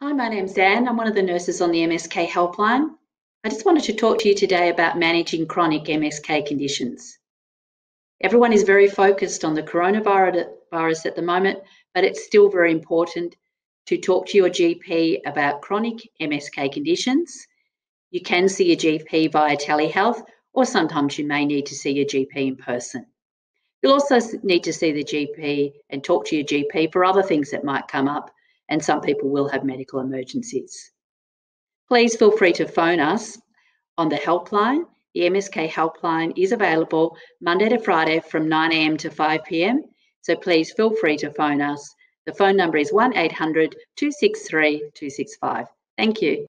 Hi, my name's Anne. I'm one of the nurses on the MSK helpline. I just wanted to talk to you today about managing chronic MSK conditions. Everyone is very focused on the coronavirus at the moment, but it's still very important to talk to your GP about chronic MSK conditions. You can see your GP via telehealth, or sometimes you may need to see your GP in person. You'll also need to see the GP and talk to your GP for other things that might come up, and some people will have medical emergencies. Please feel free to phone us on the helpline. The MSK helpline is available Monday to Friday from 9am to 5pm, so please feel free to phone us. The phone number is 1 800 263 265. Thank you.